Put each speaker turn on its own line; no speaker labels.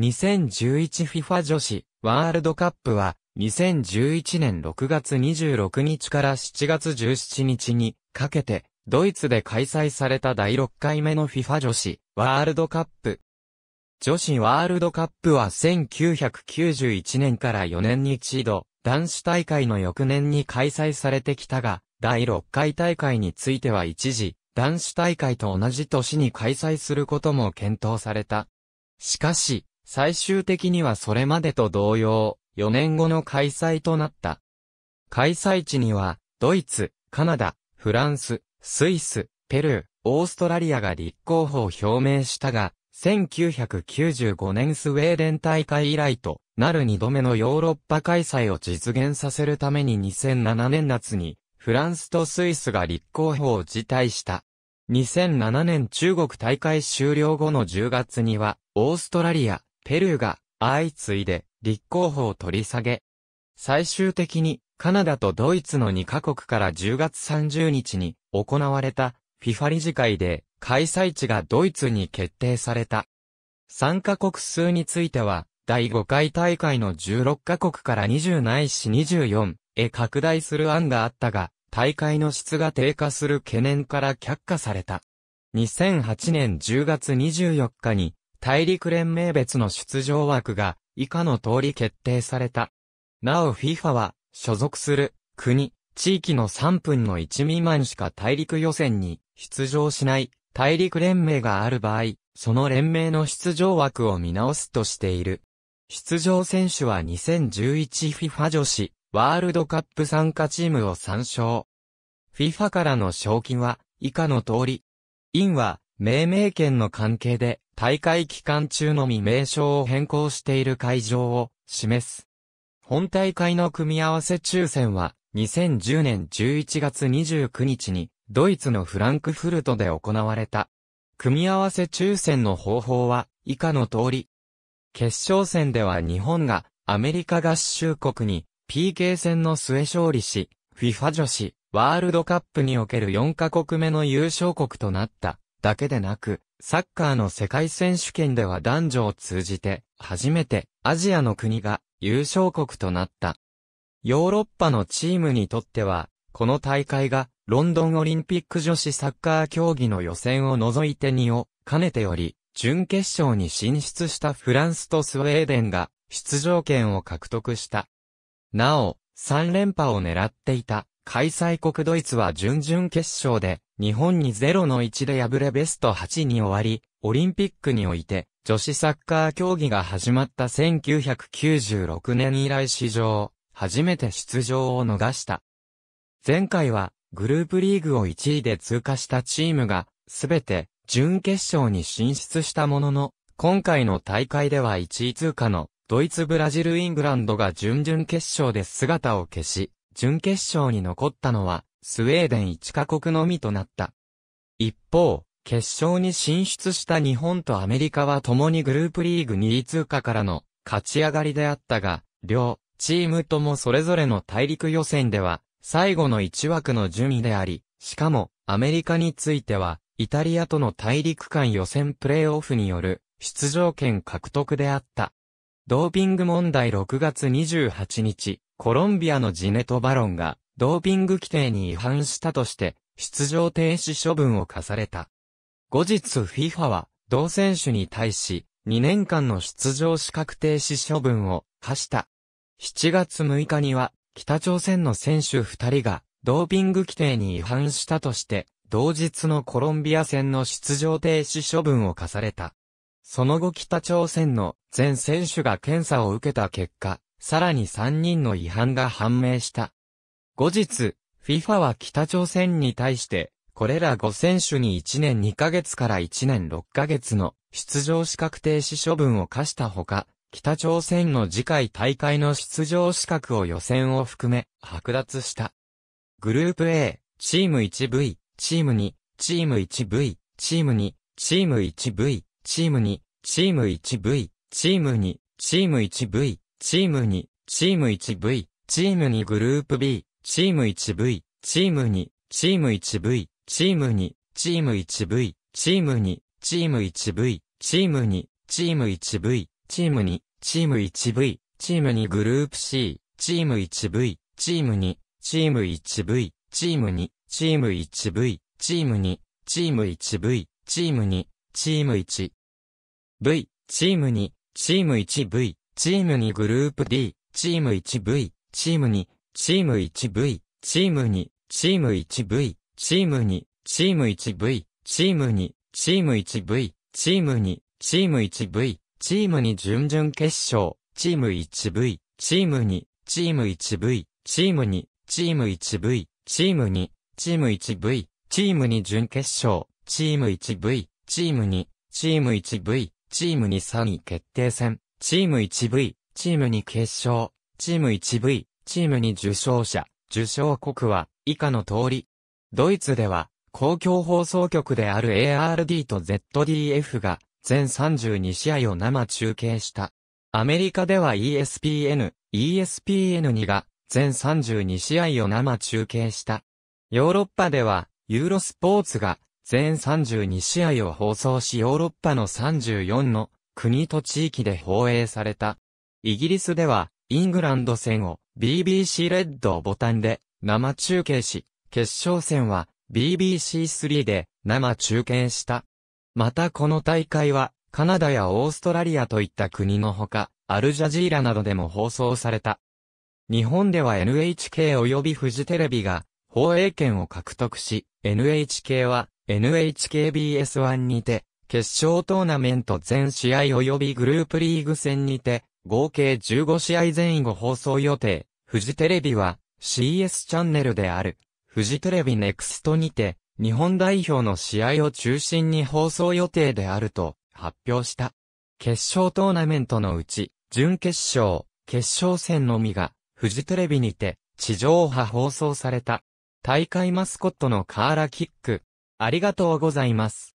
2011FIFA 女子ワールドカップは2011年6月26日から7月17日にかけてドイツで開催された第6回目の FIFA 女子ワールドカップ。女子ワールドカップは1991年から4年に一度、男子大会の翌年に開催されてきたが、第6回大会については一時、男子大会と同じ年に開催することも検討された。しかし、最終的にはそれまでと同様、4年後の開催となった。開催地には、ドイツ、カナダ、フランス、スイス、ペルー、オーストラリアが立候補を表明したが、1995年スウェーデン大会以来となる2度目のヨーロッパ開催を実現させるために2007年夏にフランスとスイスが立候補を辞退した。2007年中国大会終了後の10月にはオーストラリア、ペルーが相次いで立候補を取り下げ、最終的にカナダとドイツの2カ国から10月30日に行われた FIFA 理事会で開催地がドイツに決定された。参加国数については、第5回大会の16カ国から20ないし24へ拡大する案があったが、大会の質が低下する懸念から却下された。2008年10月24日に大陸連盟別の出場枠が以下の通り決定された。なお FIFA は所属する国、地域の3分の1未満しか大陸予選に出場しない大陸連盟がある場合、その連盟の出場枠を見直すとしている。出場選手は 2011FIFA 女子ワールドカップ参加チームを参照。FIFA からの賞金は以下の通り。インは命名権の関係で大会期間中のみ名称を変更している会場を示す。本大会の組み合わせ抽選は2010年11月29日にドイツのフランクフルトで行われた。組み合わせ抽選の方法は以下の通り。決勝戦では日本がアメリカ合衆国に PK 戦の末勝利し、FIFA 女子ワールドカップにおける4カ国目の優勝国となっただけでなく、サッカーの世界選手権では男女を通じて初めてアジアの国が優勝国となった。ヨーロッパのチームにとっては、この大会がロンドンオリンピック女子サッカー競技の予選を除いて2を兼ねてより、準決勝に進出したフランスとスウェーデンが出場権を獲得した。なお、3連覇を狙っていた開催国ドイツは準々決勝で日本に0の1で敗れベスト8に終わり、オリンピックにおいて女子サッカー競技が始まった1996年以来史上、初めて出場を逃した。前回はグループリーグを1位で通過したチームが、すべて、準決勝に進出したものの、今回の大会では1位通過の、ドイツ、ブラジル、イングランドが準々決勝で姿を消し、準決勝に残ったのは、スウェーデン1カ国のみとなった。一方、決勝に進出した日本とアメリカは共にグループリーグ2位通過からの勝ち上がりであったが、両チームともそれぞれの大陸予選では最後の1枠の順位であり、しかも、アメリカについては、イタリアとの大陸間予選プレーオフによる出場権獲得であった。ドーピング問題6月28日、コロンビアのジネト・バロンが、ドーピング規定に違反したとして、出場停止処分を課された。後日 FIFA は、同選手に対し、2年間の出場資格停止処分を課した。7月6日には、北朝鮮の選手2人が、ドーピング規定に違反したとして、同日のコロンビア戦の出場停止処分を課された。その後北朝鮮の全選手が検査を受けた結果、さらに3人の違反が判明した。後日、FIFA は北朝鮮に対して、これら5選手に1年2ヶ月から1年6ヶ月の出場資格停止処分を課したほか、北朝鮮の次回大会の出場資格を予選を含め剥奪した。グループ A、チーム 1V、チーム2、チーム 1V、チーム2、チーム 1V、チーム2、チーム 1V、チーム2、チーム 1V、チーム2、チーム 1V、チーム2グループ B、チーム 1V、チーム2、チーム 1V、チーム2、チーム 1V、チーム2、チーム 1V、チーム2、チーム 1V、チーム2、チーム 1V、チーム2グループ C、チーム 1V、チーム2、チーム 1V、チーム2、チーム 1V、チーム2、チーム 1V、チーム2、チーム 1V、チーム2、チーム 1V、チーム2グループ D、チーム 1V、チーム2、チーム 1V、チーム2、チーム 1V、チーム2、チーム 1V、チーム2、チーム 1V、チーム2、チーム 1V、チーム2準々決勝、チーム 1V、チーム2、チーム 1V、チーム2、チーム 1V、チーム2、チーム 1V、チーム2準決勝、チーム 1V、チーム2、チーム 1V、チーム2 3位決定戦、チーム 1V、チーム2決勝、チーム 1V、チーム2受賞者、受賞国は以下の通り。ドイツでは公共放送局である ARD と ZDF が全32試合を生中継した。アメリカでは ESPN、ESPN2 が全32試合を生中継した。ヨーロッパではユーロスポーツが全32試合を放送しヨーロッパの34の国と地域で放映された。イギリスではイングランド戦を BBC レッドをボタンで生中継し、決勝戦は BBC3 で生中継した。またこの大会はカナダやオーストラリアといった国のほか、アルジャジーラなどでも放送された。日本では NHK 及びフジテレビが放映権を獲得し、NHK は NHKBS1 にて、決勝トーナメント全試合及びグループリーグ戦にて、合計15試合前後放送予定。フジテレビは CS チャンネルである。フジテレビネクストにて、日本代表の試合を中心に放送予定であると発表した。決勝トーナメントのうち、準決勝、決勝戦のみが、フジテレビにて、地上波放送された。大会マスコットのカーラキック。ありがとうございます。